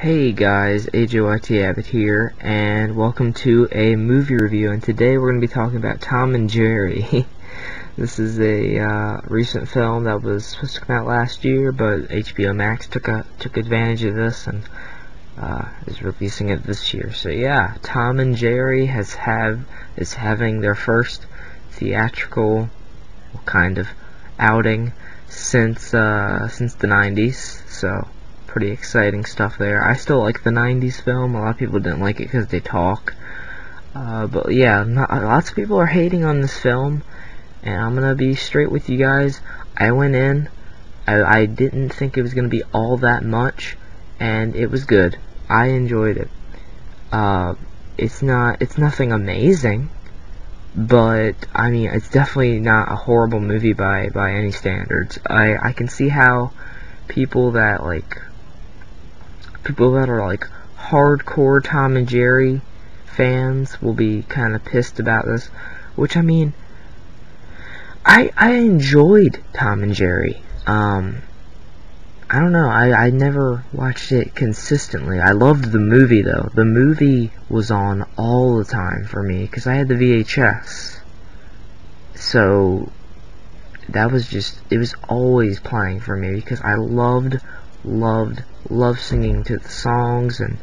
Hey guys, AJYT Abbott here, and welcome to a movie review, and today we're going to be talking about Tom and Jerry. this is a uh, recent film that was supposed to come out last year, but HBO Max took a, took advantage of this and uh, is releasing it this year. So yeah, Tom and Jerry has have is having their first theatrical kind of outing since uh, since the 90s, so pretty exciting stuff there. I still like the 90s film. A lot of people didn't like it because they talk. Uh, but yeah, not, lots of people are hating on this film. And I'm going to be straight with you guys. I went in. I, I didn't think it was going to be all that much. And it was good. I enjoyed it. Uh, it's not, it's nothing amazing. But, I mean, it's definitely not a horrible movie by, by any standards. I, I can see how people that, like, people that are like hardcore Tom and Jerry fans will be kind of pissed about this. Which I mean, I I enjoyed Tom and Jerry. Um, I don't know. I I never watched it consistently. I loved the movie though. The movie was on all the time for me because I had the VHS. So that was just it was always playing for me because I loved loved loved singing to the songs and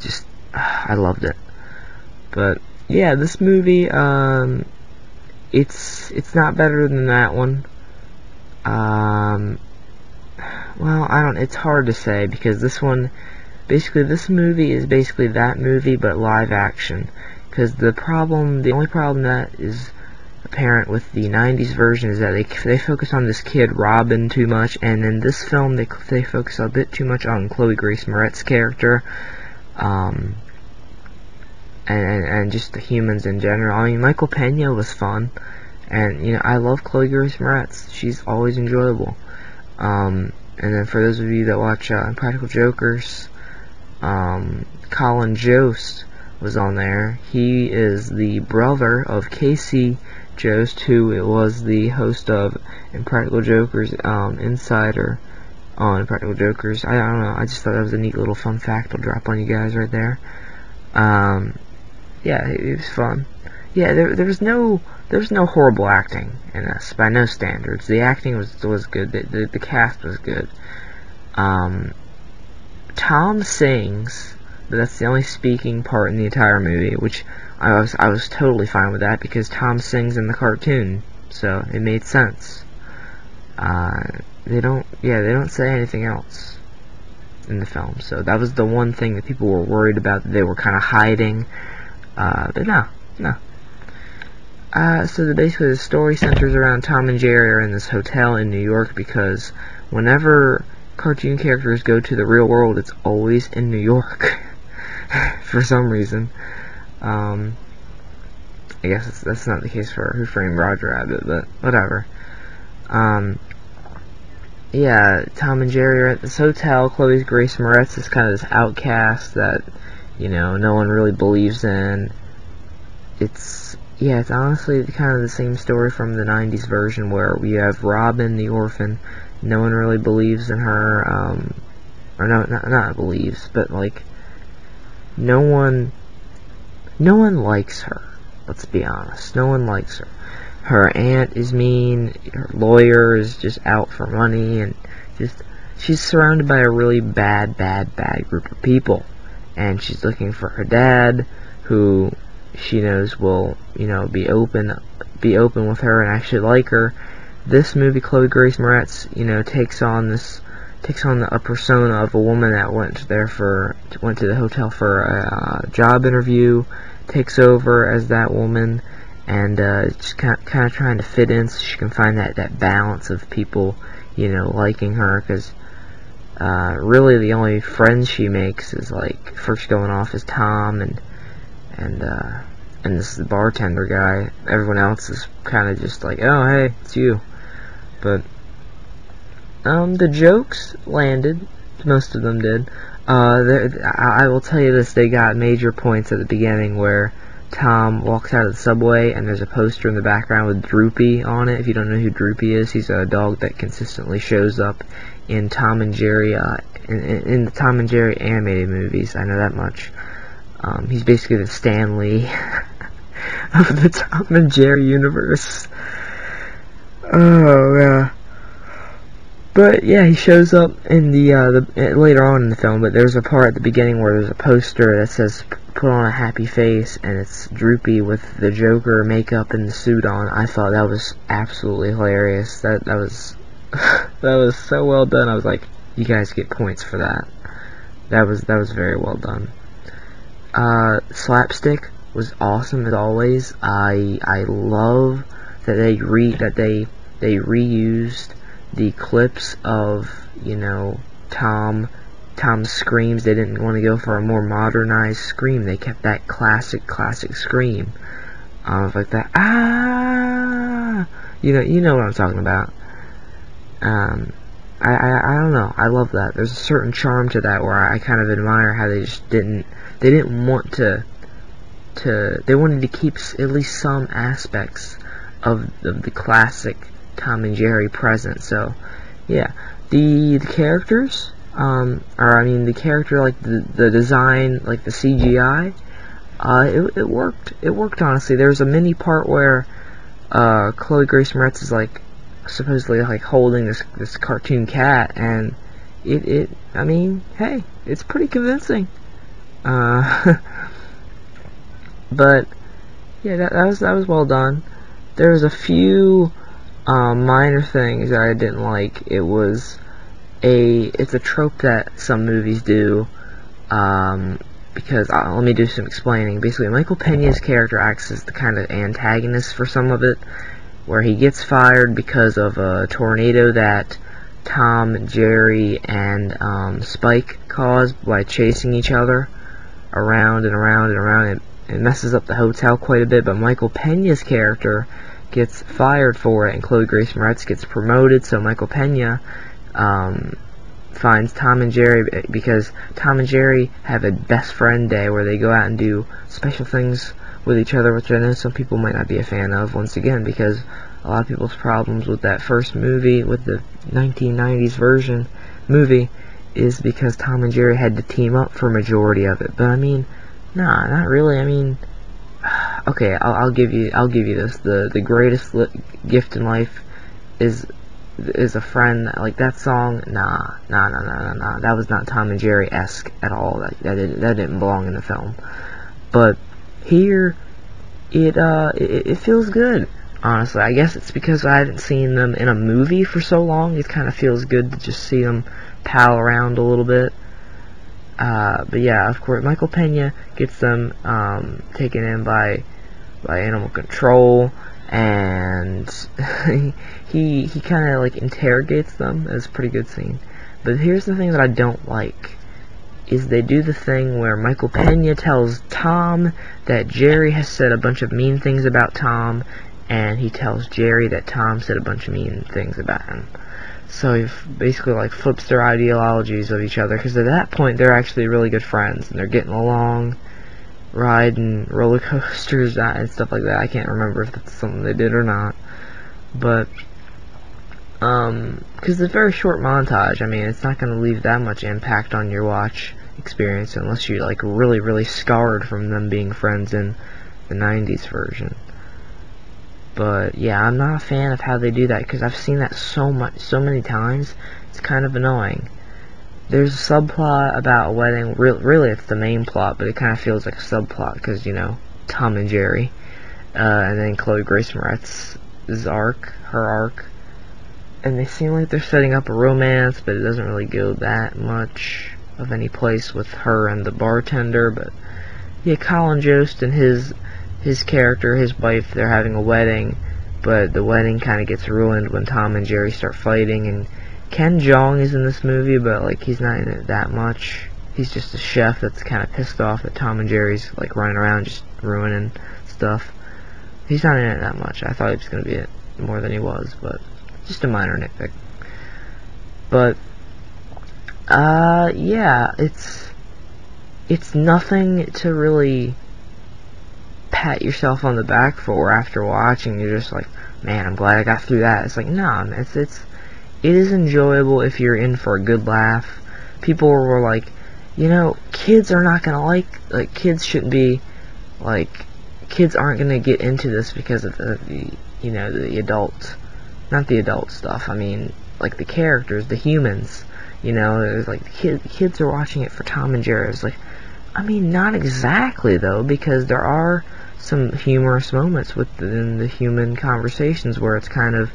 just uh, I loved it. But yeah, this movie um it's it's not better than that one. Um well, I don't it's hard to say because this one basically this movie is basically that movie but live action cuz the problem the only problem that is apparent with the 90s version is that they they focus on this kid Robin too much, and in this film they they focus a bit too much on Chloe Grace Moretz's character, um, and, and and just the humans in general. I mean, Michael Pena was fun, and you know I love Chloe Grace Moretz. She's always enjoyable. Um, and then for those of you that watch uh, Practical Jokers, um, Colin Jost was on there. He is the brother of Casey Jost, who it was the host of Impractical Jokers um, Insider on Impractical Jokers. I, I, don't know. I just thought that was a neat little fun fact. I'll drop on you guys right there. Um, yeah, it, it was fun. Yeah, there there was no there was no horrible acting in this by no standards. The acting was was good. The the, the cast was good. Um, Tom sings, but that's the only speaking part in the entire movie, which I was I was totally fine with that because Tom sings in the cartoon, so it made sense. Uh, they don't, yeah, they don't say anything else in the film, so that was the one thing that people were worried about that they were kind of hiding. Uh, but no, no. Uh, so the, basically the story centers around Tom and Jerry are in this hotel in New York because whenever cartoon characters go to the real world, it's always in New York for some reason. Um, I guess that's, not the case for Who Framed Roger Rabbit, but whatever. Um, yeah, Tom and Jerry are at this hotel. Chloe's Grace Moretz is kind of this outcast that, you know, no one really believes in. It's, yeah, it's honestly kind of the same story from the 90s version where we have Robin, the orphan. No one really believes in her, um, or no, not, not believes, but like, no one no one likes her. Let's be honest. No one likes her. Her aunt is mean. Her lawyer is just out for money, and just she's surrounded by a really bad, bad, bad group of people. And she's looking for her dad, who she knows will, you know, be open, be open with her and actually like her. This movie, Chloe Grace Moretz, you know, takes on this takes on a persona of a woman that went there for went to the hotel for a uh, job interview takes over as that woman and uh, just kind of, kind of trying to fit in so she can find that, that balance of people, you know, liking her because uh, really the only friends she makes is like first going off is Tom and and uh, and this is the bartender guy. Everyone else is kind of just like, oh hey, it's you. But um, the jokes landed, most of them did. Uh, I will tell you this, they got major points at the beginning where Tom walks out of the subway and there's a poster in the background with Droopy on it. If you don't know who Droopy is, he's a dog that consistently shows up in Tom and Jerry uh, in, in the Tom and Jerry animated movies. I know that much. Um, he's basically the Stan Lee of the Tom and Jerry universe. Oh yeah. But yeah, he shows up in the, uh, the uh, later on in the film. But there's a part at the beginning where there's a poster that says "Put on a happy face," and it's Droopy with the Joker makeup and the suit on. I thought that was absolutely hilarious. That that was that was so well done. I was like, you guys get points for that. That was that was very well done. Uh, slapstick was awesome as always. I I love that they re that they they reused the clips of you know Tom Tom's screams. They didn't want to go for a more modernized scream. They kept that classic classic scream. Um, like that ah, you know you know what I'm talking about. Um, I, I I don't know. I love that. There's a certain charm to that where I kind of admire how they just didn't they didn't want to to they wanted to keep at least some aspects of, of the classic Tom and Jerry present. So yeah, the the characters um or I mean the character like the the design like the CGI uh it it worked it worked honestly. There was a mini part where uh Chloe Grace Moretz is like supposedly like holding this this cartoon cat and it it I mean hey it's pretty convincing uh but yeah that, that was that was well done there was a few um, minor things that I didn't like it was a it's a trope that some movies do um, because uh, let me do some explaining basically Michael Pena's character acts as the kind of antagonist for some of it where he gets fired because of a tornado that Tom, Jerry, and um, Spike caused by chasing each other around and around and around. It, it messes up the hotel quite a bit, but Michael Pena's character gets fired for it, and Chloe Grace Moretz gets promoted, so Michael Pena um, finds Tom and Jerry because Tom and Jerry have a best friend day where they go out and do special things with each other, which I know some people might not be a fan of, once again, because a lot of people's problems with that first movie, with the 1990s version movie, is because Tom and Jerry had to team up for majority of it. But I mean, nah, not really. I mean, okay, I'll, I'll give you, I'll give you this. The the greatest gift in life is is a friend. Like that song, nah, nah, nah, nah, nah, nah. That was not Tom and Jerry esque at all. That that didn't, that didn't belong in the film. But here, it uh, it, it feels good. Honestly, I guess it's because I haven't seen them in a movie for so long. It kind of feels good to just see them pal around a little bit. Uh, but yeah, of course, Michael Pena gets them um, taken in by by animal control, and he he kind of like interrogates them. It's a pretty good scene. But here's the thing that I don't like is they do the thing where Michael Pena tells Tom that Jerry has said a bunch of mean things about Tom, and he tells Jerry that Tom said a bunch of mean things about him. So he basically like flips their ideologies of each other, because at that point they're actually really good friends, and they're getting along, riding roller coasters and stuff like that. I can't remember if that's something they did or not, but um, because it's a very short montage. I mean, it's not going to leave that much impact on your watch experience unless you're like really really scarred from them being friends in the 90s version but yeah I'm not a fan of how they do that because I've seen that so much so many times it's kind of annoying there's a subplot about a wedding. Re really it's the main plot but it kind of feels like a subplot because you know Tom and Jerry uh, and then Chloe Grace Moretz's arc her arc. And they seem like they're setting up a romance but it doesn't really go that much of any place with her and the bartender, but yeah, Colin Jost and his his character, his wife, they're having a wedding, but the wedding kind of gets ruined when Tom and Jerry start fighting, and Ken Jeong is in this movie, but like he's not in it that much. He's just a chef that's kind of pissed off that Tom and Jerry's like running around just ruining stuff. He's not in it that much. I thought he was going to be it more than he was, but just a minor nitpick. But uh, yeah, it's it's nothing to really pat yourself on the back for after watching. You're just like, man, I'm glad I got through that. It's like, nah, it's it's it is enjoyable if you're in for a good laugh, people were like, you know, kids are not gonna like like kids shouldn't be like kids aren't gonna get into this because of the, you know the adult, not the adult stuff. I mean like the characters, the humans. You know, it was like kid, kids are watching it for Tom and Jerry. It's like, I mean, not exactly though, because there are some humorous moments within the human conversations where it's kind of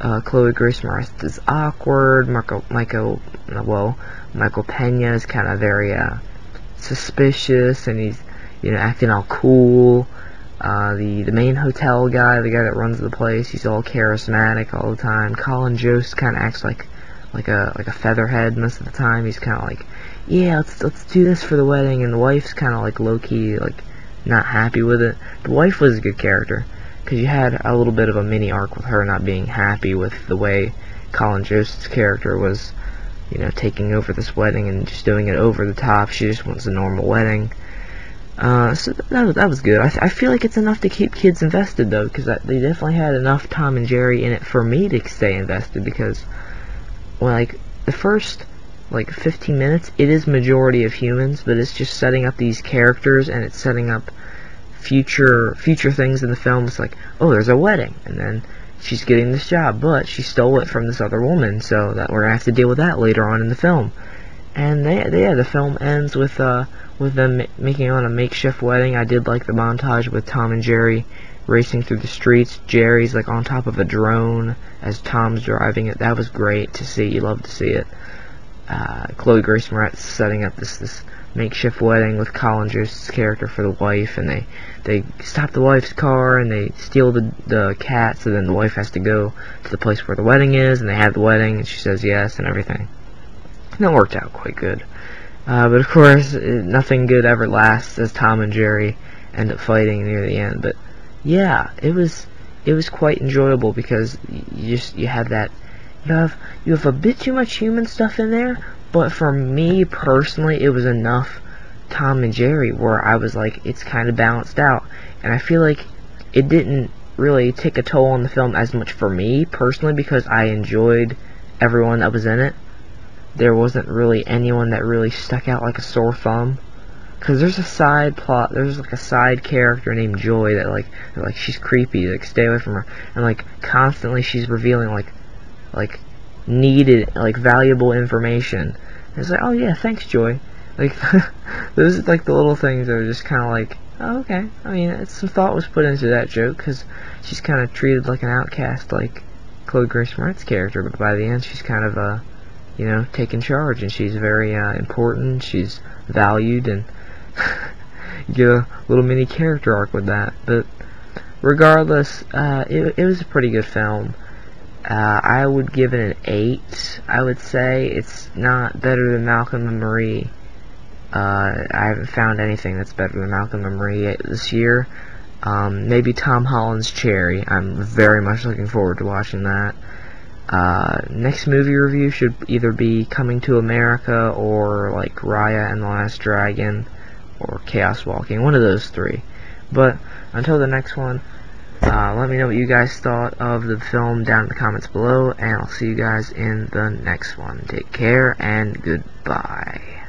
uh, Chloe Grace Moretz is awkward. Marco, Michael, well, Michael Pena is kind of very uh, suspicious, and he's you know acting all cool. Uh, the the main hotel guy, the guy that runs the place, he's all charismatic all the time. Colin Jost kind of acts like like a like a featherhead most of the time. He's kind of like, yeah, let's let's do this for the wedding, and the wife's kind of like low key like not happy with it. The wife was a good character because you had a little bit of a mini arc with her not being happy with the way Colin Jost's character was, you know, taking over this wedding and just doing it over the top. She just wants a normal wedding. Uh, so that was, that was good. I, I feel like it's enough to keep kids invested though, because they definitely had enough Tom and Jerry in it for me to stay invested. Because, well, like the first like 15 minutes, it is majority of humans, but it's just setting up these characters and it's setting up future future things in the film. It's like, oh, there's a wedding, and then she's getting this job, but she stole it from this other woman, so that we're gonna have to deal with that later on in the film. And they, they yeah, the film ends with uh with them making on a makeshift wedding. I did like the montage with Tom and Jerry racing through the streets. Jerry's like on top of a drone as Tom's driving it. That was great to see. You love to see it. Uh, Chloe Grace Moretz setting up this this makeshift wedding with Colin Jost's character for the wife, and they they stop the wife's car and they steal the the cat, so then the wife has to go to the place where the wedding is, and they have the wedding, and she says yes and everything. And that worked out quite good. Uh, but of course, nothing good ever lasts as Tom and Jerry end up fighting near the end. But yeah, it was it was quite enjoyable because you just you have that you have you have a bit too much human stuff in there, but for me personally, it was enough Tom and Jerry where I was like, it's kind of balanced out. And I feel like it didn't really take a toll on the film as much for me personally because I enjoyed everyone that was in it. There wasn't really anyone that really stuck out like a sore thumb. Cause there's a side plot, there's like a side character named Joy that like, like she's creepy, like stay away from her, and like constantly she's revealing like, like needed, like valuable information. It's like, oh yeah, thanks, Joy. Like, those are like the little things that are just kind of like, oh, okay. I mean, some thought was put into that joke because she's kind of treated like an outcast, like Chloe Grace Moretz's character, but by the end, she's kind of, uh, you know, taking charge, and she's very uh, important. She's valued, and you get a little mini character arc with that. But regardless, uh, it, it was a pretty good film. Uh, I would give it an 8. I would say it's not better than Malcolm and Marie. Uh, I haven't found anything that's better than Malcolm and Marie this year. Um, maybe Tom Holland's Cherry. I'm very much looking forward to watching that. Uh, next movie review should either be Coming to America or like Raya and the Last Dragon or Chaos Walking. One of those three. But until the next one, uh, let me know what you guys thought of the film down in the comments below, and I'll see you guys in the next one. Take care, and goodbye.